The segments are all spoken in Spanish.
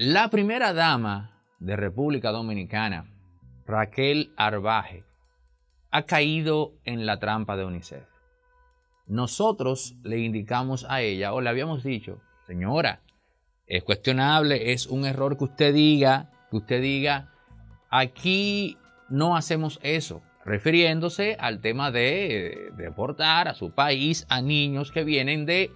La primera dama de República Dominicana, Raquel Arbaje, ha caído en la trampa de UNICEF. Nosotros le indicamos a ella o le habíamos dicho, señora, es cuestionable, es un error que usted diga, que usted diga, aquí no hacemos eso, refiriéndose al tema de deportar a su país a niños que vienen de,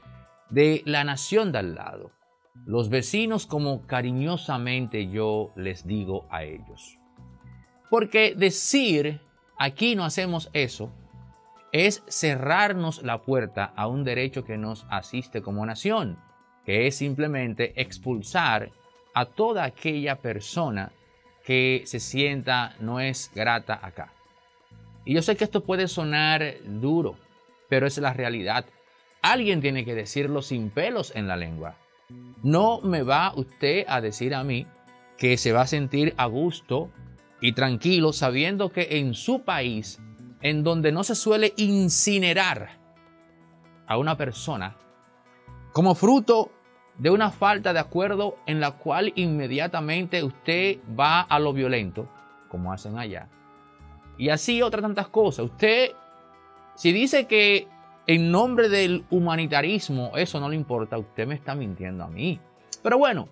de la nación de al lado los vecinos como cariñosamente yo les digo a ellos. Porque decir aquí no hacemos eso es cerrarnos la puerta a un derecho que nos asiste como nación, que es simplemente expulsar a toda aquella persona que se sienta no es grata acá. Y yo sé que esto puede sonar duro, pero es la realidad. Alguien tiene que decirlo sin pelos en la lengua. No me va usted a decir a mí que se va a sentir a gusto y tranquilo sabiendo que en su país, en donde no se suele incinerar a una persona como fruto de una falta de acuerdo en la cual inmediatamente usted va a lo violento, como hacen allá. Y así otras tantas cosas. Usted, si dice que en nombre del humanitarismo, eso no le importa, usted me está mintiendo a mí. Pero bueno,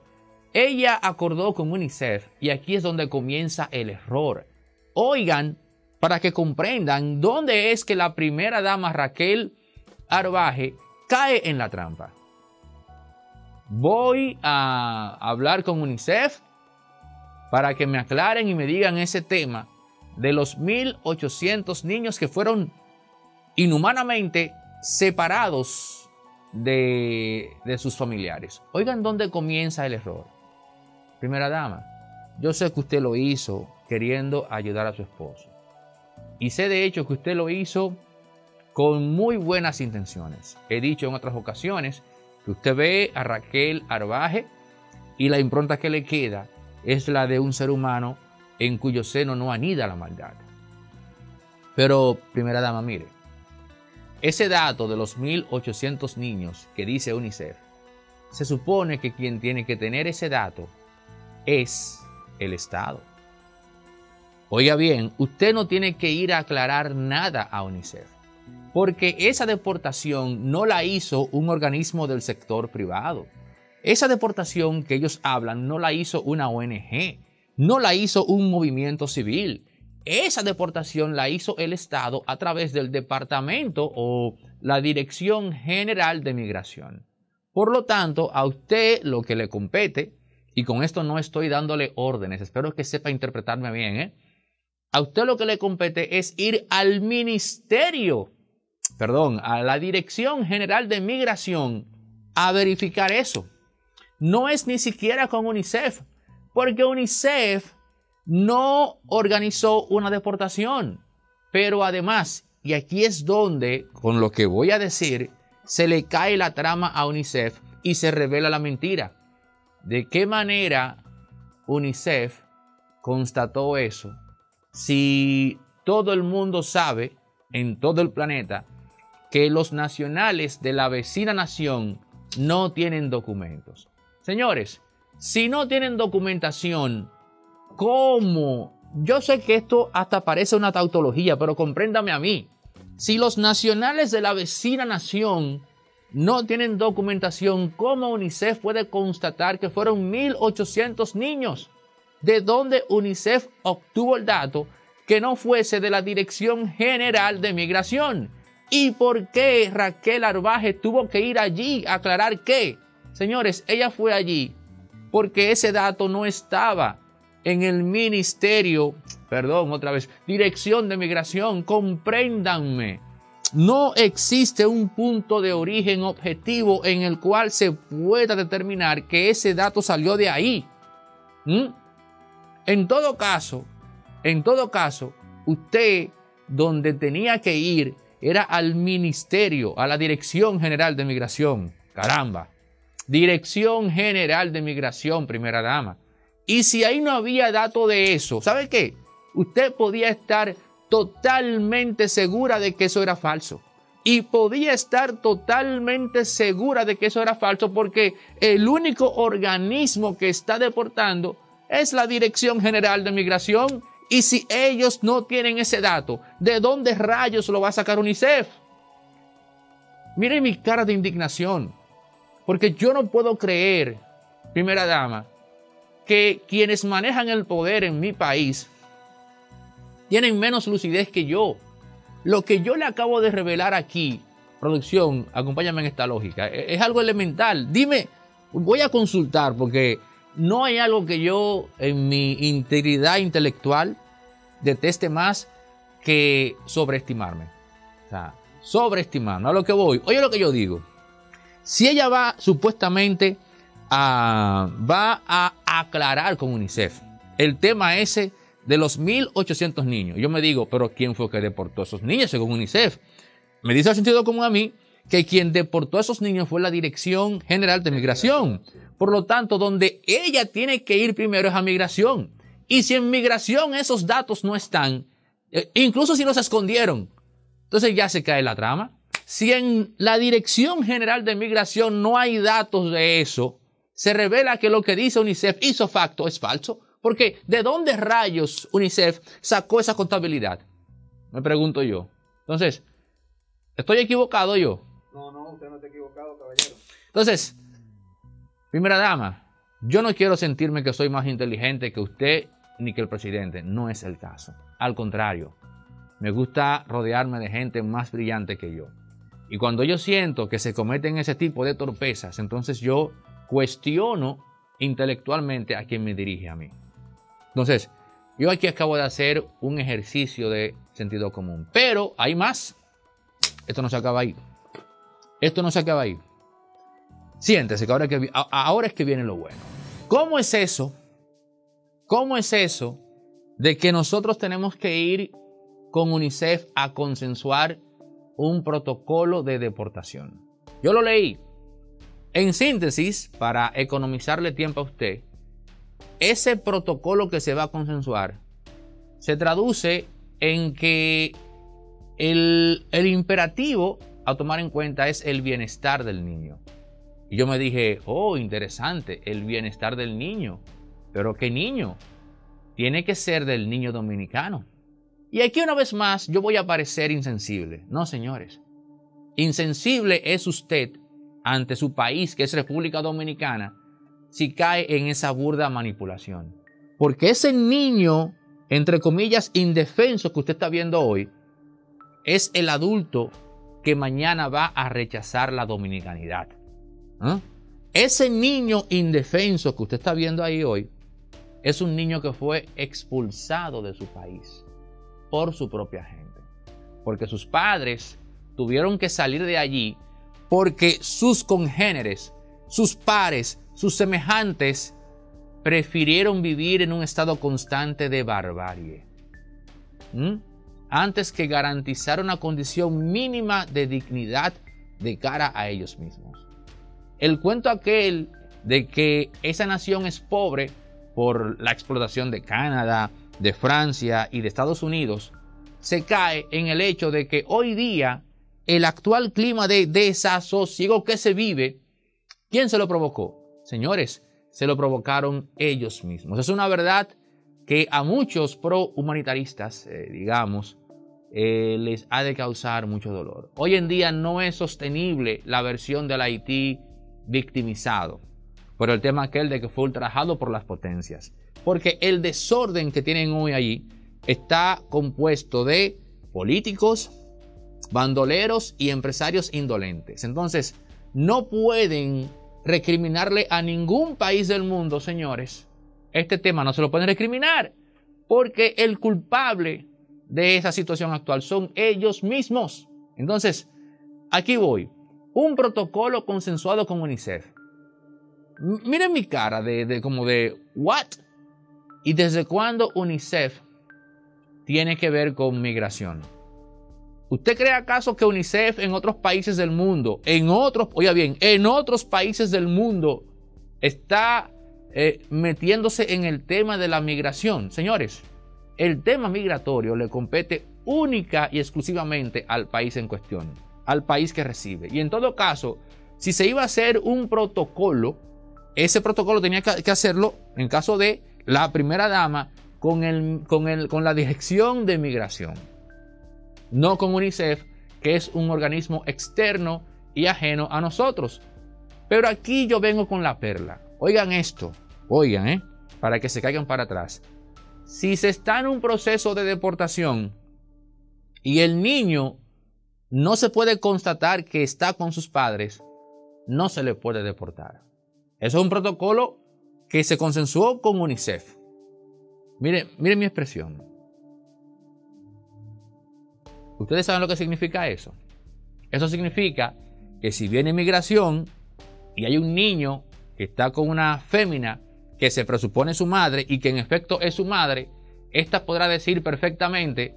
ella acordó con UNICEF y aquí es donde comienza el error. Oigan, para que comprendan dónde es que la primera dama Raquel Arbaje cae en la trampa. Voy a hablar con UNICEF para que me aclaren y me digan ese tema de los 1.800 niños que fueron inhumanamente separados de, sus familiares. Oigan dónde comienza el error. Primera dama, yo sé que usted lo hizo queriendo ayudar a su esposo. Y sé de hecho que usted lo hizo con muy buenas intenciones. He dicho en otras ocasiones que usted ve a Raquel Arbaje y la impronta que le queda es la de un ser humano en cuyo seno no anida la maldad. Pero, primera dama, mire, ese dato de los 1.800 niños que dice UNICEF, se supone que quien tiene que tener ese dato es el Estado. Oiga bien, usted no tiene que ir a aclarar nada a UNICEF, porque esa deportación no la hizo un organismo del sector privado. Esa deportación que ellos hablan no la hizo una ONG, no la hizo un movimiento civil, esa deportación la hizo el Estado a través del Departamento o la Dirección General de Migración. Por lo tanto, a usted lo que le compete, y con esto no estoy dándole órdenes, espero que sepa interpretarme bien, ¿eh? a usted lo que le compete es ir al ministerio, perdón, a la Dirección General de Migración a verificar eso. No es ni siquiera con UNICEF, porque UNICEF no organizó una deportación, pero además, y aquí es donde, con lo que voy a decir, se le cae la trama a UNICEF y se revela la mentira. ¿De qué manera UNICEF constató eso? Si todo el mundo sabe en todo el planeta que los nacionales de la vecina nación no tienen documentos. Señores, si no tienen documentación, ¿Cómo? Yo sé que esto hasta parece una tautología, pero compréndame a mí. Si los nacionales de la vecina nación no tienen documentación, ¿cómo UNICEF puede constatar que fueron 1.800 niños? ¿De dónde UNICEF obtuvo el dato que no fuese de la Dirección General de Migración? ¿Y por qué Raquel Arbaje tuvo que ir allí a aclarar qué? Señores, ella fue allí porque ese dato no estaba en el ministerio, perdón, otra vez, dirección de migración, compréndanme. No existe un punto de origen objetivo en el cual se pueda determinar que ese dato salió de ahí. ¿Mm? En todo caso, en todo caso, usted donde tenía que ir era al ministerio, a la Dirección General de Migración. Caramba. Dirección General de Migración, primera dama. Y si ahí no había dato de eso, ¿sabe qué? Usted podía estar totalmente segura de que eso era falso. y podía estar totalmente segura de que eso era falso porque el único organismo que está deportando es la Dirección General de Migración. Y si ellos no tienen ese dato, ¿de dónde rayos lo va a sacar UNICEF? Miren mi cara de indignación, porque yo no puedo creer, primera dama, que quienes manejan el poder en mi país tienen menos lucidez que yo. Lo que yo le acabo de revelar aquí, producción, acompáñame en esta lógica, e-, es algo elemental. Dime, voy a consultar porque no hay algo que yo en mi integridad intelectual deteste más que sobreestimarme. O sea, sobreestimarme. A lo que voy. Oye lo que yo digo. Si ella va supuestamente a, va a aclarar con UNICEF el tema ese de los 1.800 niños. Yo me digo, pero ¿quién fue que deportó a esos niños según UNICEF? Me dice el sentido común a mí que quien deportó a esos niños fue la Dirección General de Migración. Por lo tanto, donde ella tiene que ir primero es a migración. Y si en migración esos datos no están, eh, incluso si los escondieron, entonces ya se cae la trama. Si en la Dirección General de Migración no hay datos de eso, se revela que lo que dice UNICEF hizo facto es falso. Porque ¿de dónde rayos UNICEF sacó esa contabilidad? Me pregunto yo. Entonces, ¿estoy equivocado yo? No, no, usted no está equivocado, caballero. Entonces, primera dama, yo no quiero sentirme que soy más inteligente que usted ni que el presidente. No es el caso. Al contrario, me gusta rodearme de gente más brillante que yo. Y cuando yo siento que se cometen ese tipo de torpezas, entonces yo cuestiono intelectualmente a quien me dirige a mí. Entonces, yo aquí acabo de hacer un ejercicio de sentido común. Pero hay más. Esto no se acaba ahí. Esto no se acaba ahí. Siéntese que ahora, que ahora es que viene lo bueno. ¿Cómo es eso? ¿Cómo es eso de que nosotros tenemos que ir con UNICEF a consensuar un protocolo de deportación? Yo lo leí. En síntesis, para economizarle tiempo a usted, ese protocolo que se va a consensuar se traduce en que el, imperativo a tomar en cuenta es el bienestar del niño. Y yo me dije, oh, interesante, el bienestar del niño. Pero ¿qué niño? Tiene que ser del niño dominicano. Y aquí una vez más yo voy a parecer insensible. No, señores. Insensible es usted ante su país, que es República Dominicana, si cae en esa burda manipulación. Porque ese niño, entre comillas, indefenso que usted está viendo hoy, es el adulto que mañana va a rechazar la dominicanidad. ¿Ah? Ese niño indefenso que usted está viendo ahí hoy es un niño que fue expulsado de su país por su propia gente. Porque sus padres tuvieron que salir de allí porque sus congéneres, sus pares, sus semejantes prefirieron vivir en un estado constante de barbarie. Antes que garantizar una condición mínima de dignidad de cara a ellos mismos. El cuento aquel de que esa nación es pobre por la explotación de Canadá, de Francia y de Estados Unidos, se cae en el hecho de que hoy día el actual clima de desasosiego que se vive, ¿quién se lo provocó? Señores, se lo provocaron ellos mismos. Es una verdad que a muchos pro-humanitaristas, eh, digamos, eh, les ha de causar mucho dolor. Hoy en día no es sostenible la versión del Haití victimizado por el tema aquel de que fue ultrajado por las potencias. Porque el desorden que tienen hoy allí está compuesto de políticos, bandoleros y empresarios indolentes. Entonces, no pueden recriminarle a ningún país del mundo, señores. Este tema no se lo pueden recriminar porque el culpable de esa situación actual son ellos mismos. Entonces, aquí voy. Un protocolo consensuado con UNICEF. miren mi cara de, de como de, ¿what? ¿Y desde cuándo UNICEF tiene que ver con migración? ¿Usted cree acaso que UNICEF en otros países del mundo, en otros, oiga bien, en otros países del mundo está eh, metiéndose en el tema de la migración? Señores, el tema migratorio le compete única y exclusivamente al país en cuestión, al país que recibe. Y en todo caso, si se iba a hacer un protocolo, ese protocolo tenía que hacerlo en caso de la primera dama con, el, con, el, con la dirección de migración, no con UNICEF, que es un organismo externo y ajeno a nosotros. Pero aquí yo vengo con la perla. Oigan esto, oigan, ¿eh? para que se caigan para atrás. Si se está en un proceso de deportación y el niño no se puede constatar que está con sus padres, no se le puede deportar. Eso es un protocolo que se consensuó con UNICEF. Miren, miren mi expresión. ¿Ustedes saben lo que significa eso? Eso significa que si viene migración y hay un niño que está con una fémina que se presupone su madre y que en efecto es su madre, ésta podrá decir perfectamente,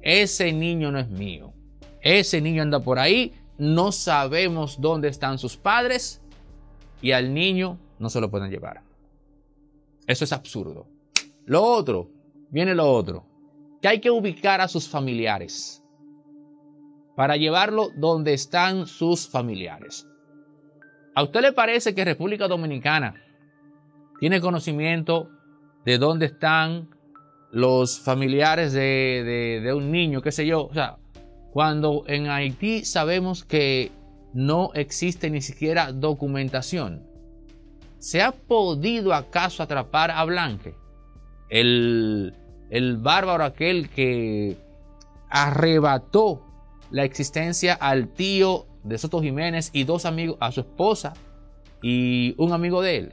ese niño no es mío. Ese niño anda por ahí, no sabemos dónde están sus padres y al niño no se lo pueden llevar. Eso es absurdo. Lo otro, viene lo otro, que hay que ubicar a sus familiares para llevarlo donde están sus familiares. ¿A usted le parece que República Dominicana tiene conocimiento de dónde están los familiares de, un niño, qué sé yo? O sea, cuando en Haití sabemos que no existe ni siquiera documentación, ¿se ha podido acaso atrapar a Blanque? El, el bárbaro aquel que arrebató la existencia al tío de Soto Jiménez y dos amigos, a su esposa y un amigo de él.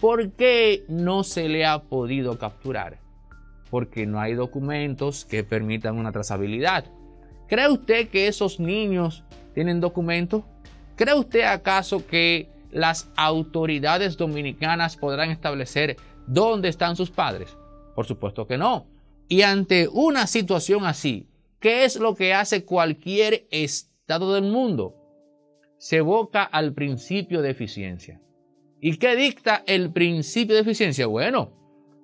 ¿Por qué no se le ha podido capturar? Porque no hay documentos que permitan una trazabilidad. ¿Cree usted que esos niños tienen documentos? ¿Cree usted acaso que las autoridades dominicanas podrán establecer dónde están sus padres? Por supuesto que no. Y ante una situación así, ¿Qué es lo que hace cualquier estado del mundo? Se evoca al principio de eficiencia. ¿Y qué dicta el principio de eficiencia? Bueno,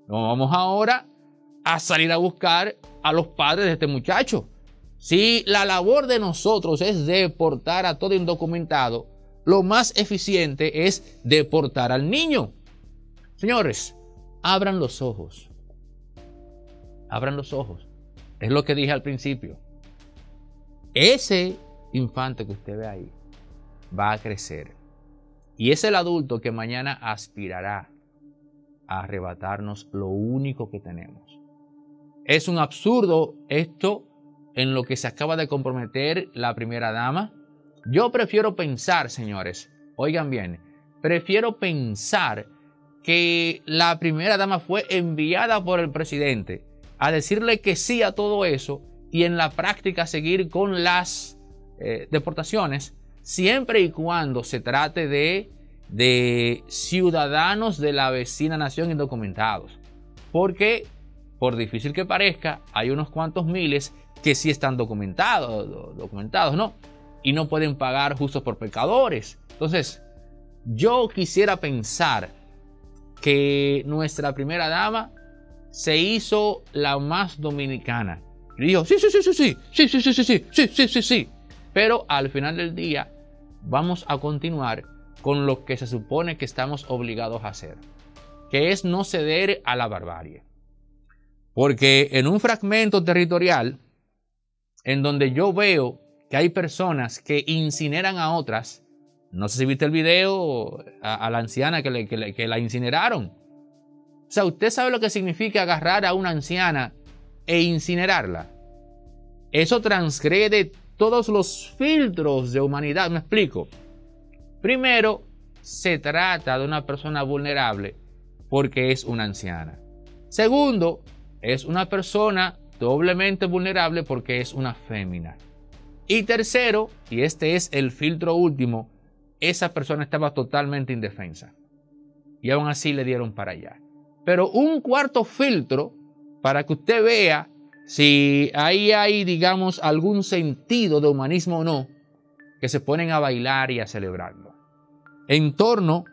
vamos ahora a salir a buscar a los padres de este muchacho. Si la labor de nosotros es deportar a todo indocumentado, lo más eficiente es deportar al niño. Señores, abran los ojos. Abran los ojos. Es lo que dije al principio. Ese infante que usted ve ahí va a crecer. Y es el adulto que mañana aspirará a arrebatarnos lo único que tenemos. Es un absurdo esto en lo que se acaba de comprometer la primera dama. Yo prefiero pensar, señores, oigan bien, prefiero pensar que la primera dama fue enviada por el presidente a decirle que sí a todo eso y en la práctica seguir con las eh, deportaciones, siempre y cuando se trate de, de ciudadanos de la vecina nación indocumentados. Porque, por difícil que parezca, hay unos cuantos miles que sí están documentados, documentados, ¿no? Y no pueden pagar justos por pecadores. Entonces, yo quisiera pensar que nuestra primera dama se hizo la más dominicana. Y dijo, sí, sí, sí, sí, sí, sí, sí, sí, sí, sí, sí, sí, sí, sí. Pero al final del día vamos a continuar con lo que se supone que estamos obligados a hacer, que es no ceder a la barbarie. Porque en un fragmento territorial, en donde yo veo que hay personas que incineran a otras, no sé si viste el video a, la anciana que, que la incineraron, o sea, ¿usted sabe lo que significa agarrar a una anciana e incinerarla? Eso transgrede todos los filtros de humanidad. Me explico. Primero, se trata de una persona vulnerable porque es una anciana. Segundo, es una persona doblemente vulnerable porque es una fémina. Y tercero, y este es el filtro último, esa persona estaba totalmente indefensa. Y aún así le dieron para allá pero un cuarto filtro para que usted vea si ahí hay, digamos, algún sentido de humanismo o no, que se ponen a bailar y a celebrarlo. En torno,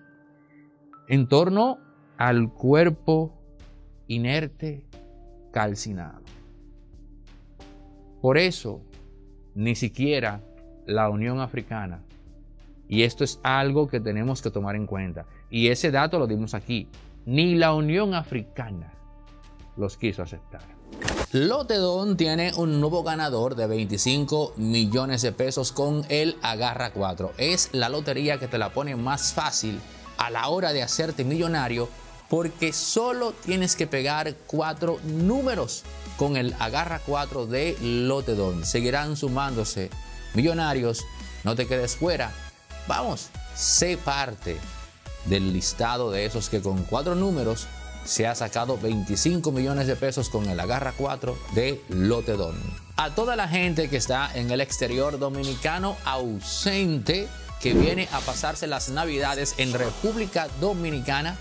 en torno al cuerpo inerte, calcinado. Por eso, ni siquiera la Unión Africana. Y esto es algo que tenemos que tomar en cuenta. Y ese dato lo dimos aquí. Ni la Unión Africana los quiso aceptar. Lotedon tiene un nuevo ganador de 25 millones de pesos con el Agarra 4. Es la lotería que te la pone más fácil a la hora de hacerte millonario porque solo tienes que pegar cuatro números con el Agarra 4 de Lotedon. Seguirán sumándose millonarios. No te quedes fuera. Vamos, sé parte del listado de esos que con cuatro números se ha sacado 25 millones de pesos con el Agarra 4 de Lotedon. A toda la gente que está en el exterior dominicano ausente, que viene a pasarse las navidades en República Dominicana,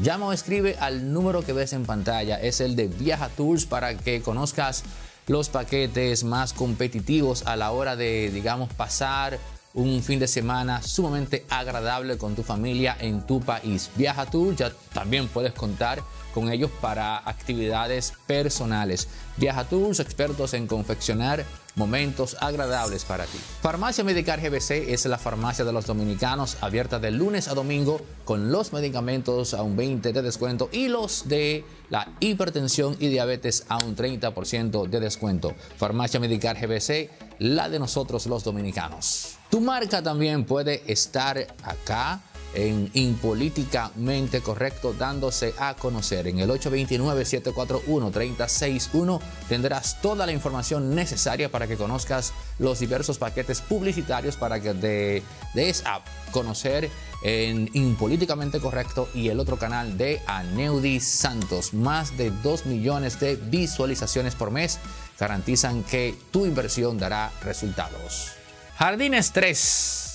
llama o escribe al número que ves en pantalla. Es el de Viaja Tours para que conozcas los paquetes más competitivos a la hora de, digamos, pasar un fin de semana sumamente agradable con tu familia en tu país. Viaja tú, ya también puedes contar con ellos para actividades personales. Viaja Tours, expertos en confeccionar momentos agradables para ti. Farmacia Medicar GBC es la farmacia de los dominicanos abierta de lunes a domingo con los medicamentos a un 20 de descuento y los de la hipertensión y diabetes a un 30% de descuento. Farmacia Medicar GBC, la de nosotros los dominicanos. Tu marca también puede estar acá en Impolíticamente Correcto dándose a conocer. En el 829-741-3061 tendrás toda la información necesaria para que conozcas los diversos paquetes publicitarios para que te des a conocer en Impolíticamente Correcto y el otro canal de Aneudi Santos. Más de 2 millones de visualizaciones por mes garantizan que tu inversión dará resultados. Jardines 3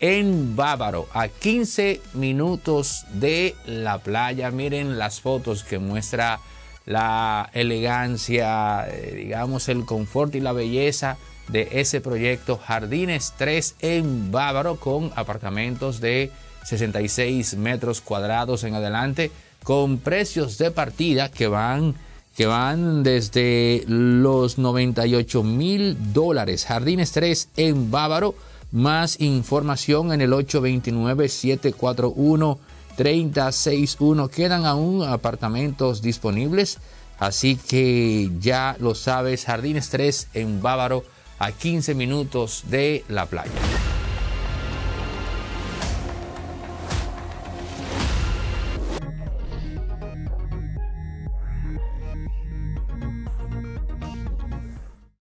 en Bávaro, a 15 minutos de la playa. Miren las fotos que muestra la elegancia, eh, digamos, el confort y la belleza de ese proyecto Jardines 3 en Bávaro con apartamentos de 66 metros cuadrados en adelante con precios de partida que van que van desde los 98 mil dólares. Jardines 3 en Bávaro más información en el 829-741-3061. Quedan aún apartamentos disponibles, así que ya lo sabes, Jardines 3 en Bávaro, a 15 minutos de la playa.